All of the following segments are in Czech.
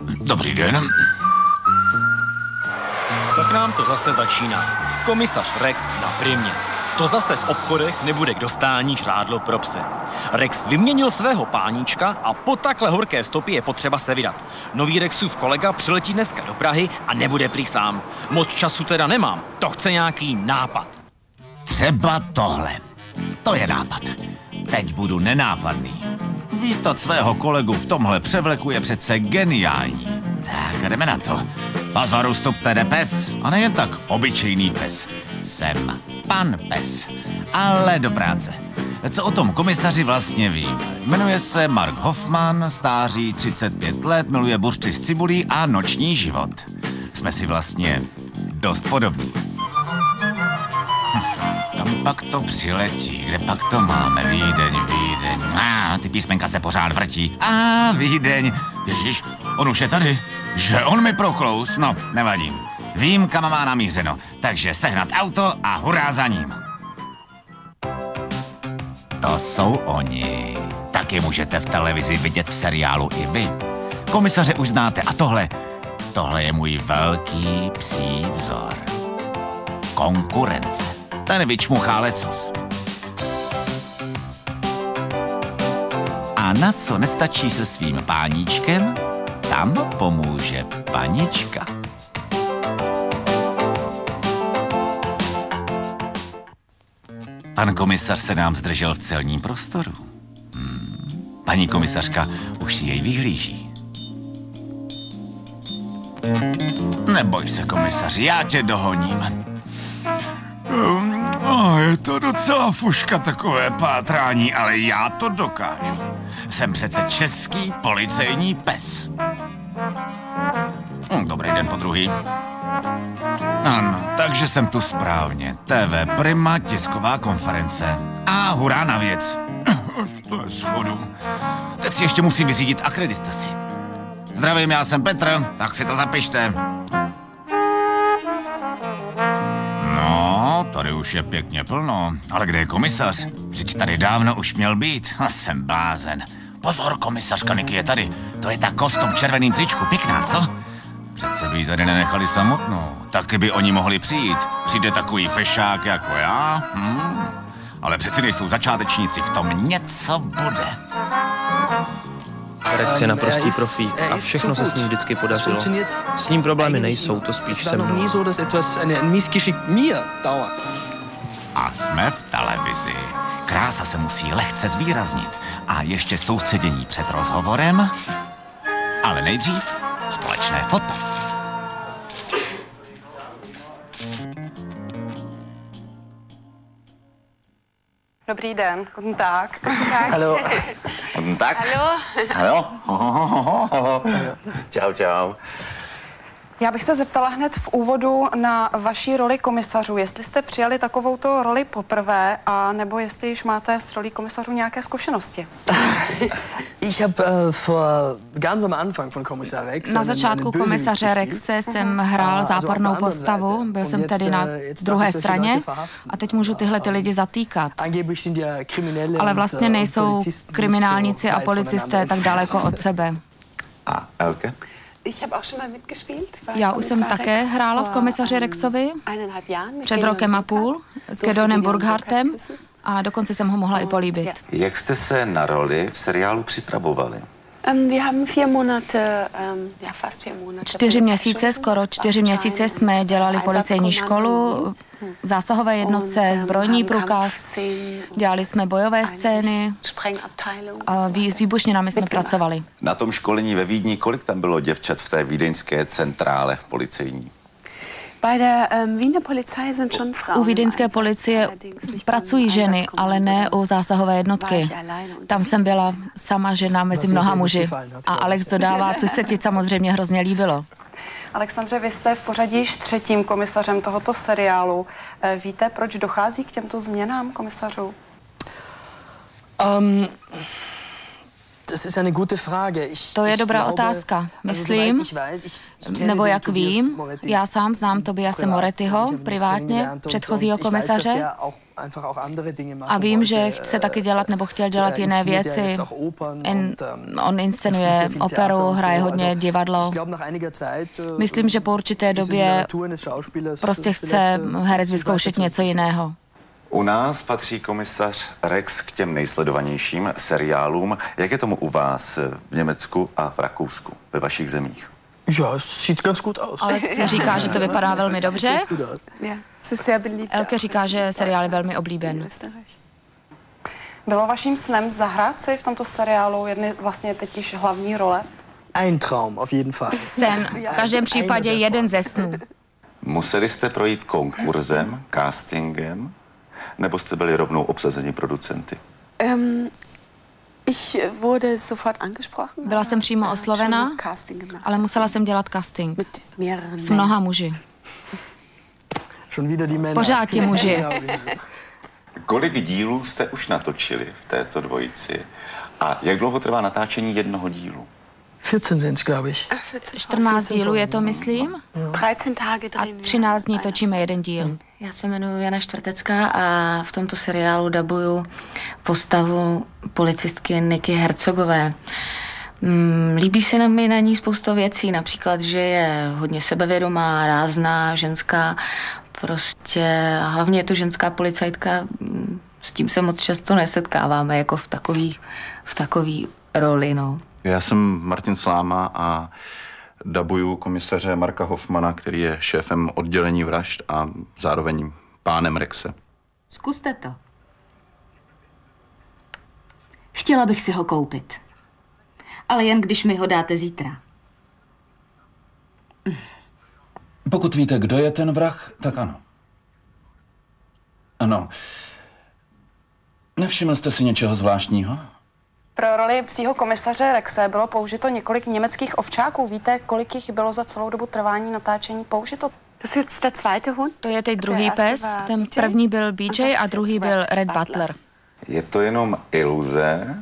Dobrý den. Tak nám to zase začíná. Komisař Rex na primě. To zase v obchodech nebude k dostání žrádlo pro psy. Rex vyměnil svého páníčka a po takhle horké stopě je potřeba se vydat. Nový Rexův kolega přiletí dneska do Prahy a nebude prý sám. Moc času teda nemám. To chce nějaký nápad. Třeba tohle. To je nápad. Teď budu nenápadný. Vítat svého kolegu v tomhle převleku je přece geniální. Tak, jdeme na to. Pozoru stupte jde pes, a nejen tak obyčejný pes. Jsem pan pes, ale do práce. Co o tom komisaři vlastně vím? Jmenuje se Mark Hoffman, stáří 35 let, miluje buršty z cibulí a noční život. Jsme si vlastně dost podobní. Kam pak to přiletí? Kde pak to máme? Vídeň, Vídeň. A ah, ty písmenka se pořád vrtí. A ah, Vídeň. Ježíš, on už je tady. Že on mi prochlous? No, nevadí. Vím, kam má namířeno. Takže sehnat auto a hurá za ním. To jsou oni. Taky můžete v televizi vidět v seriálu i vy. Komisaře už znáte a tohle, tohle je můj velký psí vzor. Konkurence. Ten vyčmuchá lecos. A na co nestačí se svým páníčkem, tam pomůže panička. Pan komisař se nám zdržel v celním prostoru. Hmm. Paní komisařka už si jej vyhlíží. Neboj se, komisaři, já tě dohoním. Um, oh, je to docela fuška takové pátrání, ale já to dokážu. Jsem přece český policejní pes. Hm, dobrý den po druhý. Ano, takže jsem tu správně. TV Prima, tisková konference. A hurá na věc. To je schodu. Teď si ještě musím vyřídit akreditaci. Zdravím, já jsem Petr, tak si to zapište. Tady už je pěkně plno. Ale kde je komisař? Vždyť tady dávno už měl být. A jsem blázen. Pozor, komisařka Niky je tady. To je ta kostom červeným tričku. Pěkná, co? Přece by ji tady nenechali samotnou. Taky by oni mohli přijít. Přijde takový fešák jako já. Hmm. Ale přeci nejsou začátečníci, v tom něco bude. Rex je naprostý profík a všechno se s ním vždycky podařilo. S ním problémy nejsou, to spíš se mnou. A jsme v televizi. Krása se musí lehce zvýraznit. A ještě soustředění před rozhovorem. Ale nejdřív společné foto. Dobrý den, guten Tag. Guten Tag. Hallo. Guten Tag. Hallo. Hallo. Čau, čau. Já bych se zeptala hned v úvodu na vaší roli komisařů. Jestli jste přijali takovouto roli poprvé, a nebo jestli již máte s rolí komisařů nějaké zkušenosti? Ich habe uh, vor ganz am Anfang von Kommissar Rex Na začátku komisaře Rexe jsem hrál zápornou postavu, byl jsem tedy na druhé straně a teď můžu tyhle ty lidi zatýkat. Ale vlastně nejsou kriminálníci a policisté tak daleko od sebe. A Elke? Já už jsem také hrála v komisaři Rexovi před rokem a půl s Gedonem Burghartem a dokonce jsem ho mohla i políbit. Jak jste se na roli v seriálu připravovali? Čtyři měsíce, skoro čtyři měsíce jsme dělali policejní školu, zásahové jednotce, zbrojní průkaz, dělali jsme bojové scény. A s výbušninami jsme pracovali. Na tom školení ve Vídni, kolik tam bylo děvčat v té vídeňské centrále policejní? U vídeňské policie pracují ženy, ale ne u zásahové jednotky. Tam jsem byla sama žena mezi mnoha muži. A Alex dodává, co se ti samozřejmě hrozně líbilo. Alexandře, vy jste v pořadí již třetím komisařem tohoto seriálu. Eh, víte, proč dochází k těmto změnám komisařů? Um, To je dobrá otázka. Myslím, nebo jak vím, já sám znám Tobiase Moretyho privátně, předchozího komisaře, a vím, že chce taky dělat nebo chtěl dělat jiné věci. In, ähm, on inscenuje operu, hraje hodně divadlo. Myslím, že po určité době prostě chce herec vyzkoušet něco jiného. U nás patří komisař Rex k těm nejsledovanějším seriálům. Jak je tomu u vás v Německu a v Rakousku, ve vašich zemích? Ja, sieht ganz gut aus. Alex říká, že to vypadá velmi dobře. Elke říká, že seriál je velmi oblíben. Bylo vaším snem zahrát si v tomto seriálu jedny vlastně teď již hlavní role? Ein Traum, auf jeden Fall. Sen, v každém případě jeden ze snů. Museli jste projít konkurzem, castingem, nebo jste byli rovnou obsazeni producenty? Um, ich wurde sofort angesprochen. Byla jsem přímo oslovena, ale musela jsem dělat casting s mnoha muži. Pořád ti muži. Kolik dílů jste už natočili v této dvojici? A jak dlouho trvá natáčení jednoho dílu? 14 sind glaube ich. 14 dílů je to, myslím. A 13 dní točíme jeden díl. Já se jmenuji Jana Čtvrtecká a v tomto seriálu dabuju postavu policistky Niky Hercogové. Mm, líbí se mi na ní spousta věcí, například, že je hodně sebevědomá, rázná, ženská, prostě a hlavně je to ženská policajtka, mm, s tím se moc často nesetkáváme, jako v takový, v takový roli, no. Já jsem Martin Sláma a dabuju komisaře Marka Hoffmana, který je šéfem oddělení vražd a zároveň pánem Rexe. Zkuste to. Chtěla bych si ho koupit. Ale jen když mi ho dáte zítra. Pokud víte, kdo je ten vrah, tak ano. Ano. Nevšiml jste si něčeho zvláštního? Pro roli psího komisaře Rexe bylo použito několik německých ovčáků. Víte, kolik jich bylo za celou dobu trvání natáčení použito? To je teď druhý pes. Ten první byl BJ a druhý byl Red Butler. Je to jenom iluze,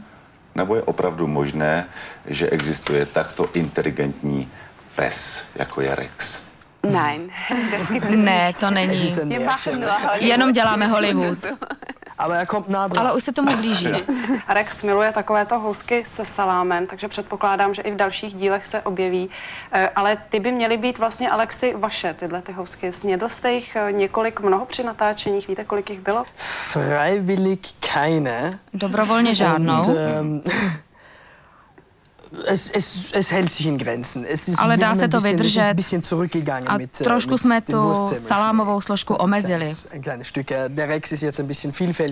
nebo je opravdu možné, že existuje takto inteligentní pes, jako je Rex? Ne, to není. Jenom děláme Hollywood. Ale, jako Ale už se tomu blíží. Rex miluje takovéto housky se salámem, takže předpokládám, že i v dalších dílech se objeví. Eh, ale ty by měly být vlastně, Alexi, vaše tyhle ty housky. Snědl jste jich eh, několik mnoho při natáčeních? Víte, kolik jich bylo? Freiwillig keine. Dobrovolně žádnou. Und, um, es, es, es hält sich in Grenzen. Es ist, Ale dá se to vydržet. A mit, äh, trošku jsme tu salámovou složku omezili.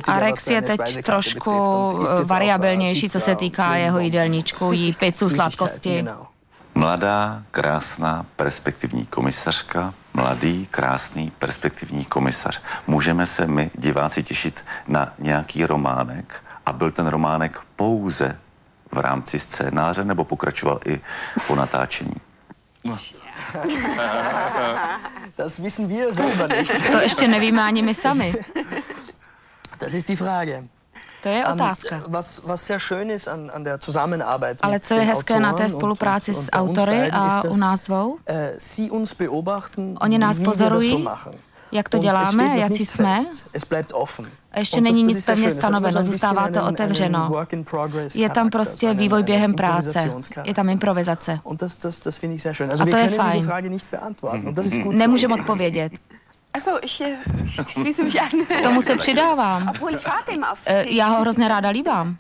A Rex je teď trošku äh, variabilnější, co se týká jeho jídelníčku, jí pizzu, sladkosti. Mladá, krásná, perspektivní komisařka, mladý, krásný, perspektivní komisař. Můžeme se my, diváci, těšit na nějaký románek a byl ten románek pouze v rámci scénáře nebo pokračoval i po natáčení? No. Das wissen wir selber nicht. To ještě nevíme ani my sami. Das ist die Frage. To je otázka. Was, was sehr schön ist an, an der Zusammenarbeit Ale co je hezké na té spolupráci s autory a u nás dvou? Äh, sie uns beobachten, Oni nás pozorují, jak to děláme, jaký jsme. A ještě není nic pevně stanoveno, zůstává to otevřeno. Je tam prostě vývoj během práce, je tam improvizace. A to je fajn. Nemůžeme odpovědět. K tomu se přidávám. Eh, já ho hrozně ráda líbám.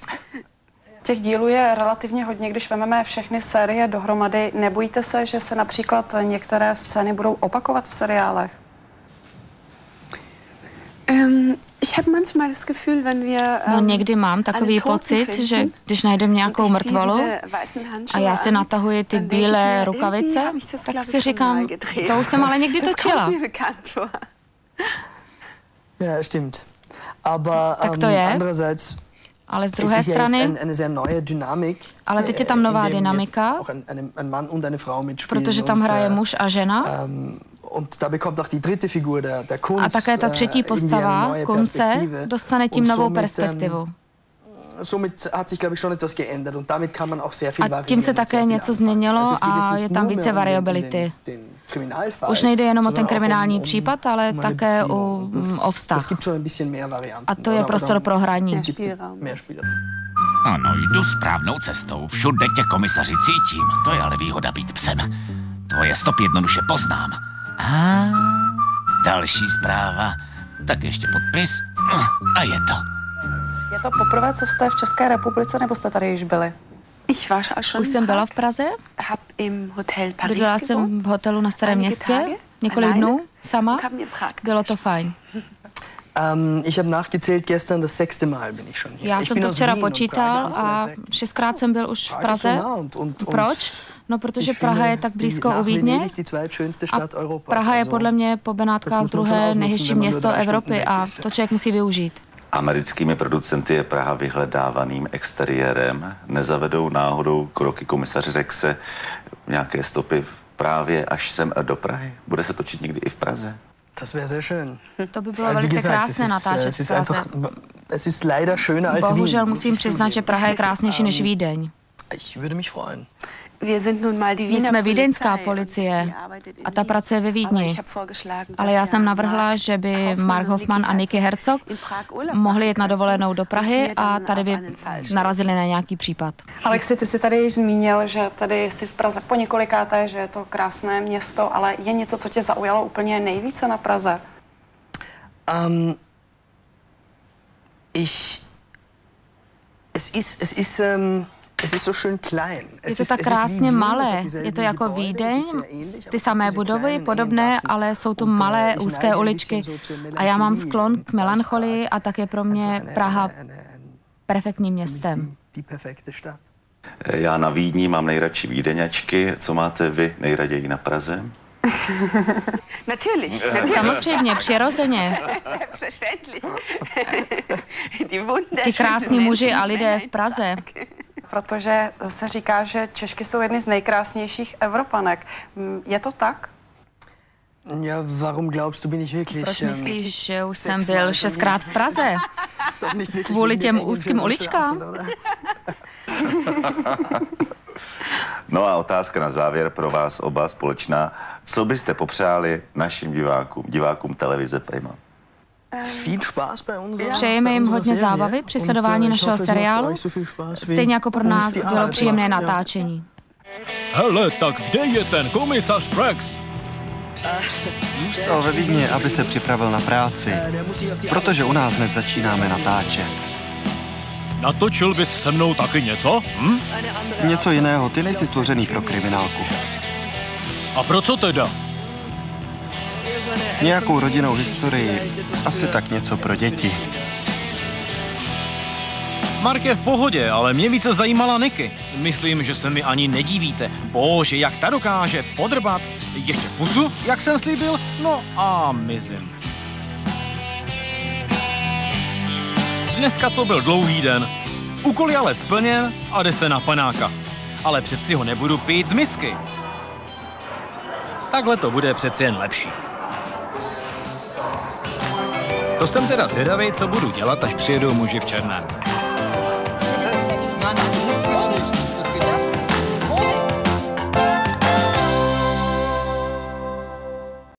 Těch dílů je relativně hodně, když vezmeme všechny série dohromady. Nebojíte se, že se například některé scény budou opakovat v seriálech? Um, no někdy mám takový pocit, že když najdem nějakou mrtvolu a já si natahuji ty bílé rukavice, tak si říkám, to už jsem ale někdy točila. Ja, stimmt. Aber tak to je. Ale z druhé strany, ale teď je tam nová dynamika, protože tam hraje muž a žena. A také ta třetí äh, postava, Kunce, dostane tím novou perspektivu. A tím se také něco změnilo a je tam více variability. Už nejde jenom o ten kriminální um případ, ale také o, o vztah. A to je prostor pro hraní. Ano, jdu správnou cestou. Všude tě komisaři cítím. To je ale výhoda být psem. Tvoje stop jednoduše poznám. A další zpráva. Tak ještě podpis. A je to. Je to poprvé, co jste v České republice, nebo jste tady již byli? Už jsem byla v Praze. Bydlela jsem v hotelu na Starém městě několik dnů sama. Bylo to fajn. Um, ich habe nachgezählt, gestern das sechste Mal bin ich schon hier. Já jsem to včera počítal a šestkrát jsem byl už v Praze. Proč? No, protože Praha je tak blízko u Vídně a Praha je podle mě po Benátkách druhé nejhezčí město Evropy a to člověk musí využít. Americkými producenty je Praha vyhledávaným exteriérem. Nezavedou náhodou kroky komisaře Rexe nějaké stopy právě až sem do Prahy? Bude se točit někdy i v Praze? Das wäre sehr schön. To by bylo velice krásné natáčet v Praze. Es ist leider schöner als Bohužel musím přiznat, že Praha je krásnější než Vídeň. Ich würde mich freuen. My jsme vídeňská policie a ta pracuje ve Vídni. Ale já jsem navrhla, že by Mark Hoffman a Nicky Herzog mohli jet na dovolenou do Prahy a tady by narazili na nějaký případ. Alexi, ty jsi tady již zmínil, že tady jsi v Praze po několikáté, že je to krásné město, ale je něco, co tě zaujalo úplně nejvíce na Praze? Um, ich, es ist, es ist, um, je to tak krásně malé. Je to jako Vídeň, ty samé budovy, podobné, ale jsou tu malé úzké uličky. A já mám sklon k melancholii a tak je pro mě Praha perfektním městem. Já na Vídni mám nejradši vídeňačky. Co máte vy nejraději na Praze? Natürlich, Samozřejmě, přirozeně. Ti krásní muži a lidé v Praze protože se říká, že Češky jsou jedny z nejkrásnějších Evropanek. Mm, je to tak? Ja, warum glaubst du, bin ich wirklich... Proč myslíš, že už jsem byl šestkrát v Praze? Kvůli těm úzkým uličkám? No a otázka na závěr pro vás oba společná. Co byste popřáli našim divákům, divákům televize Prima? Přejeme jim hodně zábavy při sledování našeho seriálu, stejně jako pro nás bylo příjemné natáčení. Hele, tak kde je ten komisař Rex? Zůstal ve Vídni, aby se připravil na práci, protože u nás hned začínáme natáčet. Natočil bys se mnou taky něco? Hm? Něco jiného, ty nejsi stvořený pro kriminálku. A pro co teda? Nějakou rodinnou historii, asi tak něco pro děti. Mark je v pohodě, ale mě více zajímala Niky. Myslím, že se mi ani nedivíte. Bože, jak ta dokáže podrbat. Ještě pusu, jak jsem slíbil, no a mizím. Dneska to byl dlouhý den. Úkol je ale splněn a jde se na panáka. Ale přeci ho nebudu pít z misky. Takhle to bude přeci jen lepší. To jsem teda zvědavý, co budu dělat, až přijedou muži v černém.